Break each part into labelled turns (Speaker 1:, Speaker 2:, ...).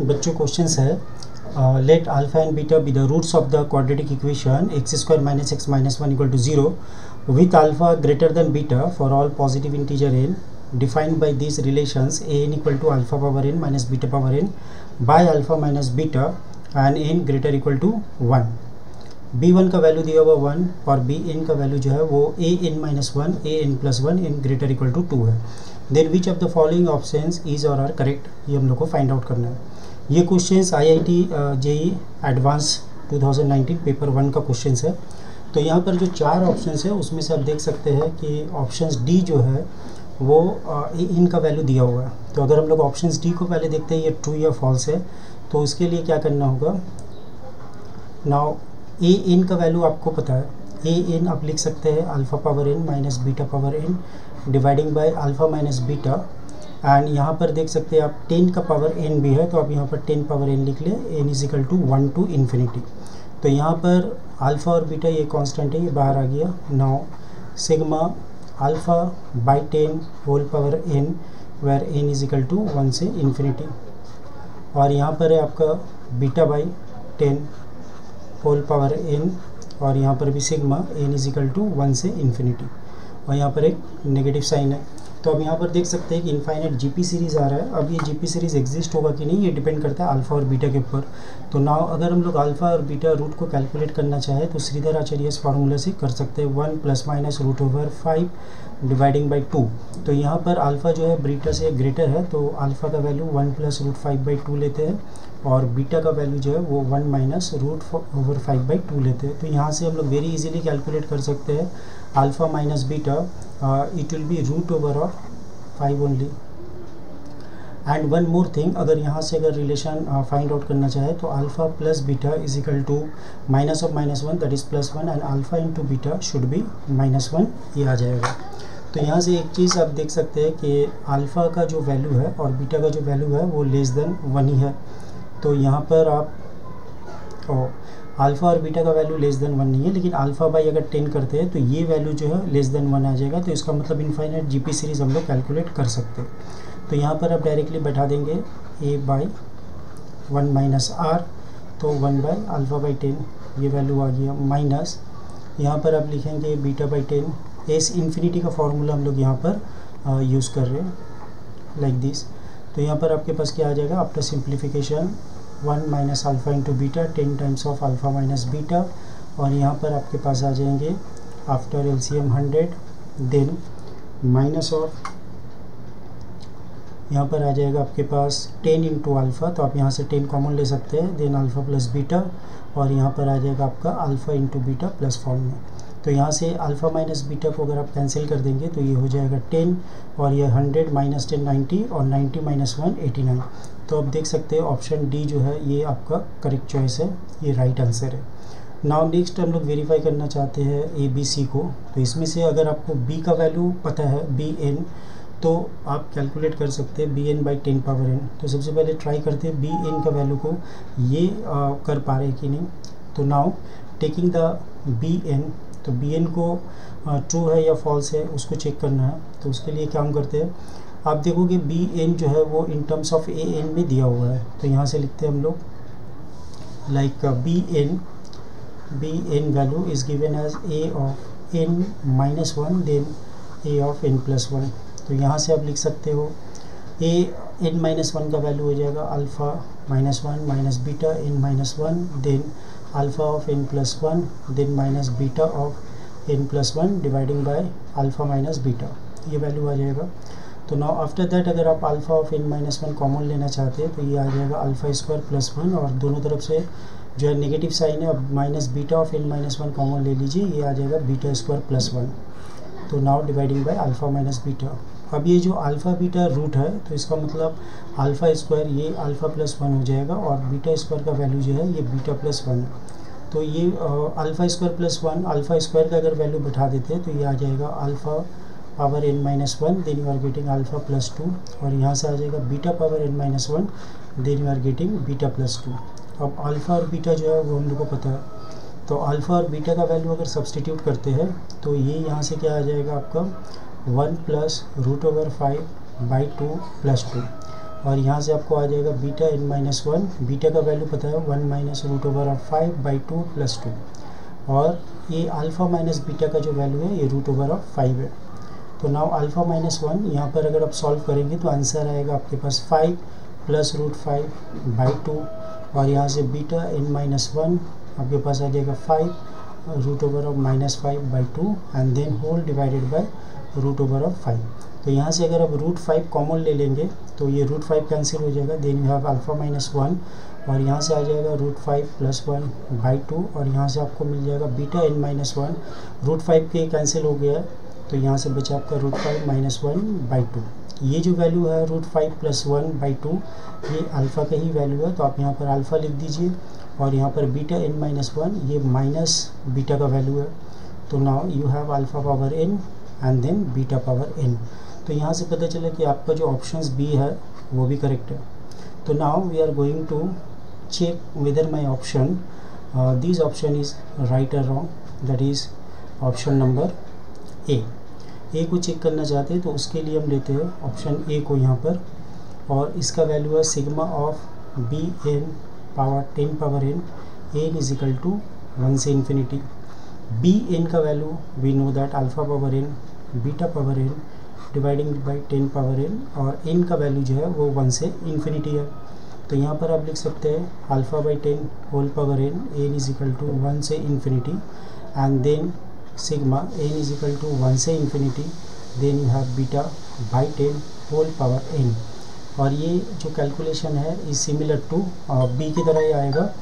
Speaker 1: बच्चों क्वेश्चन है। Let alpha and beta be the roots of the quadratic equation x square minus x minus one equal to zero with alpha greater than beta for all positive integer n defined by this relations a n equal to alpha power n minus beta power n by alpha minus beta and n greater equal to one b one का value दिया हुआ one और B N का value जो है वो a n minus one a n plus one n greater equal to two है। Then which of the following option is or are correct ये हम लोग को फाइंड आउट करना है। ये question I I T JEE advance 2019 paper one का question है। तो यहाँ पर जो चार ऑप्शन है, उसमें से आप देख सकते हैं कि ऑप्शन डी जो है, वो इन का वैल्यू दिया हुआ है। तो अगर हम लोग ऑप्शन डी को पहले देखते हैं, ये ट्रू या फॉल्स है तो उसके लिए क्या करना होगा? नाउ ए एन का वैल्यू आपको पता है। ए एन आप लिख सकते हैं alpha power n minus beta power n dividing by alpha minus beta and यहाँ पर देख सकते हैं आप टेन का पावर एन भी है तो आप यहाँ पर टेन पावर एन लिख लें n is equal to one to infinity तो यहाँ पर अल्फ़ा और बीटा ये कांस्टेंट है, ये बाहर आ गया। Now sigma alpha by ten whole power n where n is equal to one से इन्फिनिटी और यहाँ पर है आपका beta by ten whole power n और यहाँ पर भी sigma n is equal to one से इन्फिनिटी और यहाँ पर एक नेगेटिव साइन है। तो अब यहाँ पर देख सकते हैं कि इनफाइनाइट जीपी सीरीज़ आ रहा है। अब ये जीपी सीरीज़ एग्जिस्ट होगा कि नहीं, ये डिपेंड करता है अल्फ़ा और बीटा के ऊपर। तो नाउ अगर हम लोग अल्फ़ा और बीटा रूट को कैलकुलेट करना चाहें तो श्रीधर आचार्य इस फार्मूला से कर सकते हैं one plus minus root over five dividing by two तो यहाँ पर अल्फ़ा जो है बीटा से ग्रेटर है तो अल्फ़ा का value one plus root five by two लेते हैं। और बीटा का वैल्यू जो है वो one minus root over five by two लेते हैं। तो यहाँ से हम लोग वेरी इजीली कैलकुलेट कर सकते हैं। Alpha minus beta it will be root over of five only and one more thing अगर यहाँ से अगर रिलेशन फाइंड आउट करना चाहे तो alpha plus beta is equal to minus of minus one that is plus one and alpha into beta should be minus one ये आ जाएगा। तो यहाँ से एक चीज़ आप देख सकते हैं कि अल्फ़ा का जो वैल्यू है और बीटा का जो वैल्यू है वो लेस देन वन ही है। तो यहाँ पर आप, ओ अल्फ़ा और बीटा का वैल्यू लेस देन वन नहीं है, लेकिन अल्फ़ा बाई अगर टेन करते हैं तो ये वैल्यू जो है लेस देन वन आ जाएगा तो इसका मतलब इनफाइनाइट जीपी सीरीज़ हम लोग कैलकुलेट कर सकते हैं। तो यहाँ पर आप डायरेक्टली बैठा देंगे a by one minus r तो one by alpha by ten ये वैल्यू आ गया माइनस यहाँ पर आप लिखेंगे beta by ten S infinity का फॉर्मूला हम लोग यहाँ पर यूज़ कर रहे हैं लाइक दिस तो यहाँ पर आपके पास क्या आ जाएगा after simplification one minus alpha into beta, ten times of alpha minus beta, और यहाँ पर आपके पास आ जाएँगे after L C M hundred then minus of यहाँ पर आ जाएगा आपके पास टेन इंटू अल्फ़ा तो आप यहाँ से टेन कॉमन ले सकते हैं देन अल्फ़ा प्लस बीटा, और यहाँ पर आ जाएगा आपका alpha into beta plus form में तो यहाँ से अल्फ़ा माइनस बीटा को अगर आप कैंसिल कर देंगे तो ये हो जाएगा टेन, और ये हंड्रेड माइनस टेन नाइन्टी और ninety minus one eighty nine तो आप देख सकते हैं ऑप्शन डी जो है ये आपका करेक्ट चॉइस है ये राइट right आंसर है। नाउ नेक्स्ट हम लोग वेरीफाई करना चाहते हैं ए बी सी को। तो इसमें से अगर आपको बी का वैल्यू पता है बी एन तो आप कैलकुलेट कर सकते हैं B N by ten power N तो सबसे पहले ट्राई करते हैं बी एन का वैल्यू को ये आ, कर पा रहे कि नहीं। तो now taking the B N तो बी एन को ट्रू है या फॉल्स है उसको चेक करना है। तो उसके लिए काम करते हैं आप देखोगे बी एन जो है वो in terms of A N में दिया हुआ है। तो यहाँ से लिखते हैं हम लोग like B N B N value is given as A of N minus one then A of N plus one तो यहाँ से आप लिख सकते हो ए एन माइनस वन का वैल्यू हो जाएगा alpha minus one minus beta N minus one then alpha of N plus one then minus beta of N plus one dividing by alpha minus beta ये value आ जाएगा। तो now after that अगर आप alpha of N minus one common लेना चाहते हैं तो ये आ जाएगा अल्फ़ा स्क्वायर प्लस वन और दोनों तरफ़ से जो है नेगेटिव साइन है, अब minus beta of N minus one common ले लीजिए, ये आ जाएगा बीटा स्क्वायर प्लस वन तो now dividing by alpha minus beta अब ये जो अल्फ़ा बीटा रूट है तो इसका मतलब अल्फ़ा स्क्वायर ये अल्फ़ा प्लस वन हो जाएगा और बीटा स्क्वायर का वैल्यू जो है, ये बीटा प्लस वन तो ये alpha square plus one alpha square का अगर वैल्यू बैठा देते हैं तो ये आ जाएगा alpha power N minus one then you are getting alpha plus two और यहाँ से आ जाएगा beta power N minus one then you are getting beta plus two अब अल्फ़ा और बीटा जो है वो हम लोग को पता है। तो अल्फ़ा और बीटा का वैल्यू अगर सब्सटीट्यूट करते हैं तो ये यहाँ से क्या आ जाएगा आपका? One plus root over five by two plus two और यहाँ से आपको आ जाएगा beta N minus one beta का वैल्यू पता है one minus root over of five by two plus two और ये अल्फ़ा माइनस बीटा का जो वैल्यू है, ये रूट ओवर ऑफ़ फाइव है। तो नाउ अल्फ़ा माइनस वन यहाँ पर अगर आप सॉल्व करेंगे तो आंसर आएगा आपके पास five plus root five by two और यहाँ से बीटा एन माइनस वन आपके पास आ जाएगा five root over of minus five by two and then whole divided by root over of five तो यहाँ से अगर आप रूट फाइव कॉमन ले लेंगे तो ये रूट फाइव कैंसिल हो जाएगा then you have alpha minus one और यहाँ से आ जाएगा root five plus one by two और यहाँ से आपको मिल जाएगा beta N minus one root five के कैंसिल हो गया तो यहाँ से बचा आपका root five minus one by two ये जो वैल्यू है root five plus one by two ये अल्फ़ा का ही वैल्यू है तो आप यहाँ पर अल्फ़ा लिख दीजिए और यहाँ पर बीटा एन माइनस वन ये माइनस बीटा का वैल्यू है. तो now you have alpha power N and then beta power N तो यहाँ से पता चला कि आपका जो ऑप्शन बी है, वो भी करेक्ट है. तो now we are going to check whether my option this option is right और wrong that is option number A A को चेक करना चाहते हैं तो उसके लिए हम लेते हैं ऑप्शन ए को यहाँ पर और इसका वैल्यू है sigma of B N power ten power N N is equal to one से इन्फिनिटी बी एन का value we know that alpha power N beta power N dividing by ten power N और N का value जो है वो one से infinity है. तो यहाँ पर आप लिख सकते हैं alpha by ten whole power N N is equal to one से infinity and then sigma N is equal to one से infinity then you have beta by ten whole power N और ये जो कैलकुलेशन है is similar to be की तरह ही आएगा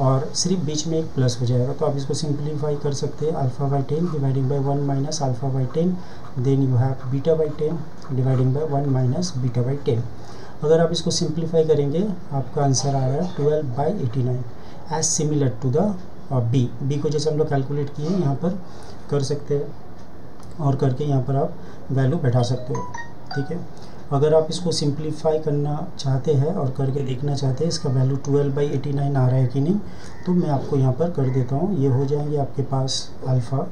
Speaker 1: और सिर्फ़ बीच में एक प्लस हो जाएगा। तो आप इसको सिंप्लीफाई कर सकते हैं alpha by ten dividing by one minus alpha by ten then you have beta by ten dividing by one minus beta by ten अगर आप इसको सिंप्लीफाई करेंगे, आपका आंसर आ रहा है twelve by eighty nine as similar to the B B को जैसे हम लोग कैलकुलेट किए हैं, यहाँ पर कर सकते हैं और करके यहाँ पर आप वैल्यू बैठा सकते हो, ठीक है? अगर आप इसको सिंप्लीफाई करना चाहते हैं और करके देखना चाहते हैं इसका value twelve by eighty nine आ रहा है कि नहीं तो मैं आपको यहाँ पर कर देता हूँ। ये हो जाएँगे आपके पास अल्फ़ा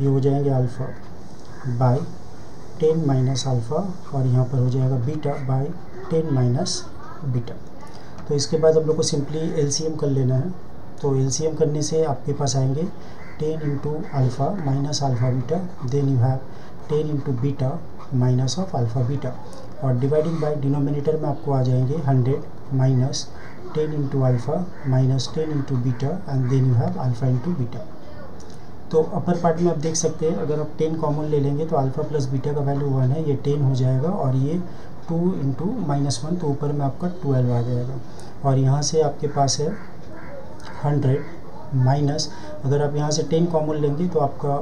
Speaker 1: ये हो जाएँगे alpha by ten minus alpha और यहाँ पर हो जाएगा beta by ten minus beta तो इसके बाद हम लोग को सिंपली एलसीएम कर लेना है। तो एलसीएम करने से आपके पास आएँगे ten into alpha minus alpha beta then you have ten into beta minus of alpha beta और डिवाइडिंग बाय डिनोमिनेटर में आपको आ जाएँगे hundred minus ten into alpha minus ten into beta and then you have alpha into beta तो upper part में आप देख सकते हैं, अगर आप टेन कॉमन ले लेंगे तो अल्फ़ा प्लस बीटा का वैल्यू वन है, ये टेन हो जाएगा और ये टू इंटू माइनस वन तो ऊपर में आपका ट्वेल्व आ जाएगा। और यहाँ से आपके पास है हंड्रेड माइनस, अगर आप यहाँ से टेन कॉमन लेंगे तो आपका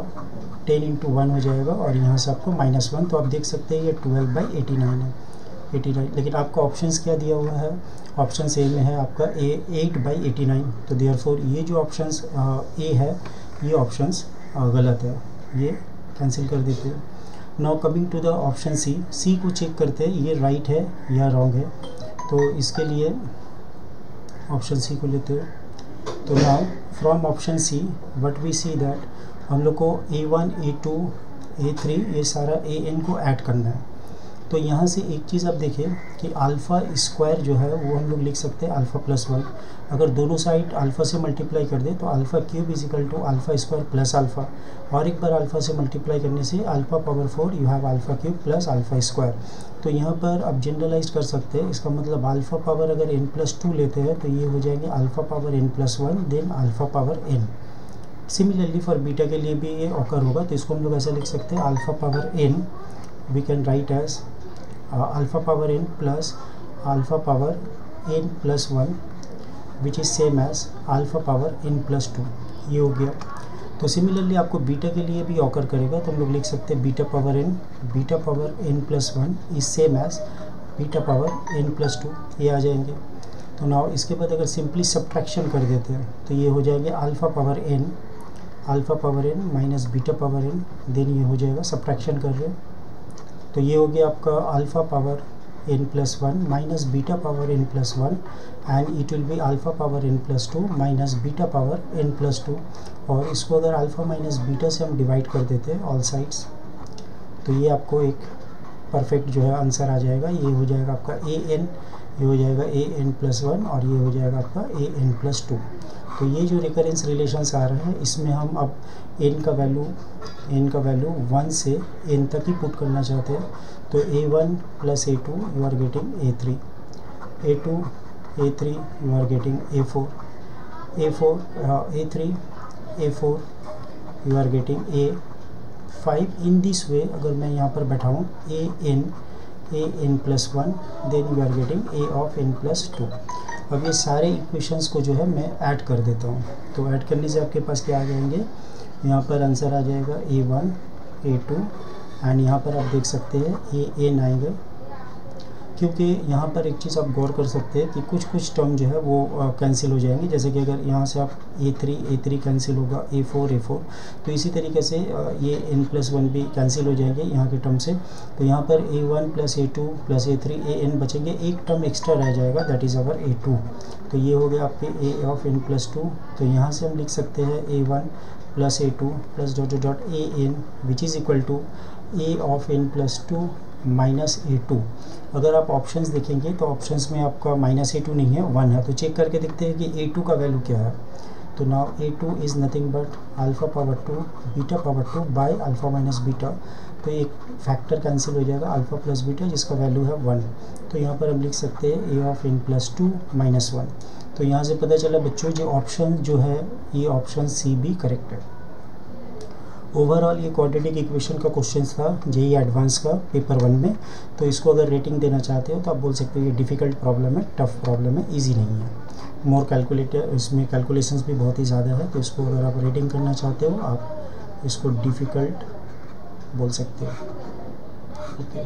Speaker 1: टेन इंटू वन हो जाएगा और यहाँ से आपको माइनस वन तो आप देख सकते हैं ये ट्वेल्व बाई एटी नाइन है। एटी नाइन लेकिन आपका ऑप्शंस क्या दिया हुआ है? ऑप्शन ए में है आपका A eight by eighty nine तो देयर ये जो ऑप्शन ए है, ये ऑप्शंस गलत है। ये कैंसिल कर देते हैं। Now coming to the option C C को चेक करते हैं, ये राइट है या रॉन्ग है? तो इसके लिए ऑप्शन सी को लेते हो। तो now from option C but we see that हम लोग को A one A two A three ये सारा ए एन को ऐड करना है। तो यहाँ से एक चीज़ आप देखिए कि अल्फ़ा स्क्वायर जो है, वो हम लोग लिख सकते हैं अल्फ़ा प्लस वन अगर दोनों साइड अल्फ़ा से मल्टीप्लाई कर दे तो alpha cube is equal to alpha square plus alpha और एक बार अल्फ़ा से मल्टीप्लाई करने से alpha power four you have alpha cube plus alpha square तो यहाँ पर आप जनरलाइज कर सकते हैं, इसका मतलब अल्फ़ा पावर अगर एन प्लस टू लेते हैं तो ये हो जाएँगे alpha power N plus one then alpha power N similarly for beta के लिए भी ये ऑकर होगा तो इसको हम लोग ऐसा लिख सकते हैं alpha power N we can write as alpha power N plus alpha power N plus one which is same as alpha power N plus two ये हो गया। तो सिमिलरली आपको बीटा के लिए भी ऑकर करेगा। तो हम लोग लिख सकते हैं beta power N beta power N plus one is same as beta power N plus two ये आ जाएँगे। तो नाउ इसके बाद अगर सिंपली सब्ट्रैक्शन कर देते हैं तो ये हो जाएँगे alpha power N alpha power N minus beta power N then ये हो जाएगा सब्ट्रैक्शन कर रहे हैं। तो ये हो गया आपका alpha power N plus one minus beta power N plus one and it will be alpha power N plus two minus beta power N plus two और इसको अगर अल्फ़ा माइनस बीटा से हम डिवाइड कर देते हैं ऑल साइड्स तो ये आपको एक परफेक्ट जो है आंसर आ जाएगा। ये हो जाएगा आपका ए एन ये हो जाएगा ए एन प्लस वन और ये हो जाएगा आपका ए एन प्लस टू तो ये जो रिकरेंस रिलेशंस आ रहे हैं, इसमें हम अब एन का वैल्यू एन का वैल्यू वन से एन तक ही पुट करना चाहते हैं। तो A one plus A two you are getting A three A two A three you are getting A four A four A three A four you are getting A five in this way अगर मैं यहाँ पर बैठाऊँ A N A N plus one, then you are getting A of N plus two. अब ये सारे equations को जो है मैं ऐड कर देता हूँ। तो ऐड करने से आपके पास क्या आ जाएँगे? यहाँ पर आंसर आ जाएगा A one A two and यहाँ पर आप देख सकते हैं ए एन आएगा क्योंकि यहाँ पर एक चीज़ आप गौर कर सकते हैं कि कुछ कुछ टर्म जो है वो कैंसिल हो जाएँगे। जैसे कि अगर यहाँ से आप A three A three cancel होगा ए फोर ए फोर तो इसी तरीके से ये एन प्लस वन भी कैंसिल हो जाएँगे यहाँ के टर्म से। तो यहाँ पर A one plus A two plus A three A N बचेंगे। एक टर्म एक्स्ट्रा रह जाएगा that is our A two तो ये हो गया आपके A of N plus two तो यहाँ से हम लिख सकते हैं A one plus A two plus dot dot A N which is equal to A of N plus two minus A two. अगर आप ऑप्शंस देखेंगे तो ऑप्शंस में आपका माइनस ए टू नहीं है, वन है। तो चेक करके देखते हैं कि ए टू का वैल्यू क्या है। तो now A two is nothing but alpha power two beta power two by alpha minus beta तो एक फैक्टर कैंसिल हो जाएगा अल्फ़ा प्लस बीटा जिसका वैल्यू है वन तो यहाँ पर हम लिख सकते हैं A of N plus two minus one तो यहाँ से पता चला बच्चों जो ऑप्शन जो है, ये ऑप्शन सी भी करेक्ट है। ओवरऑल ये क्वाड्रेटिक इक्वेशन का क्वेश्चन था जेई एडवांस का पेपर वन में। तो इसको अगर रेटिंग देना चाहते हो तो आप बोल सकते हो ये डिफ़िकल्ट प्रॉब्लम है टफ प्रॉब्लम है ईजी नहीं है। मोर कैलकुलेटर इसमें कैलकुलेशंस भी बहुत ही ज़्यादा है तो इसको अगर आप रेटिंग करना चाहते हो, आप इसको डिफ़िकल्ट बोल सकते हो। ओके